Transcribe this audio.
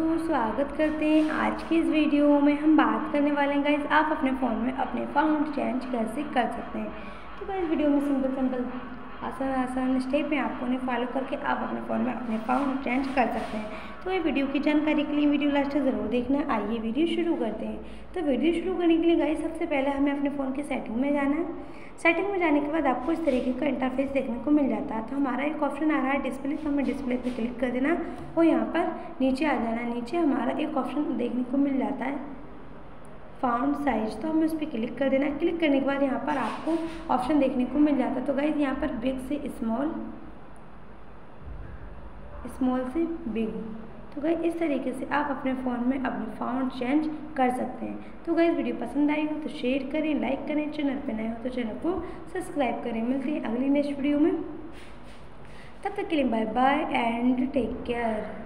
दोस्तों, स्वागत करते हैं आज की इस वीडियो में हम बात करने वाले हैं। गाइज़ आप अपने फ़ोन में अपने फाउंड चेंज कैसे कर सकते हैं। तो गाइज़ वीडियो में सिंपल सिंपल आसान आसान स्टेप में आपको उन्हें फॉलो करके आप अपने फ़ोन में अपने फाउंड चेंज कर सकते हैं। तो ये वीडियो की जानकारी के लिए वीडियो लास्ट तक ज़रूर देखना। आइए वीडियो शुरू करते हैं। तो वीडियो शुरू करने के लिए गाइज़ सबसे पहले हमें अपने फ़ोन की सेटिंग में जाना है। सेटिंग में जाने के बाद आपको इस तरीके का इंटरफेस देखने को मिल जाता है। तो हमारा एक ऑप्शन आ रहा है डिस्प्ले तो हमें डिस्प्ले पर क्लिक कर देना। और यहाँ पर नीचे आ जाना। नीचे हमारा एक ऑप्शन देखने को मिल जाता है। फाउंड साइज़ तो हमें उस पर क्लिक कर देना। क्लिक करने के बाद यहाँ पर आपको ऑप्शन देखने को मिल जाता है। तो गाइज़ यहाँ पर बिग से स्मॉल स्मॉल से बिग तो गई इस तरीके से आप अपने फ़ोन में अपनी फाउंड चेंज कर सकते हैं। तो गई वीडियो पसंद आई हो तो शेयर करें लाइक करें चैनल पर नए हो तो चैनल को सब्सक्राइब करें। मिलते हैं अगली नेक्स्ट वीडियो में। तब तक के लिए bye bye and take care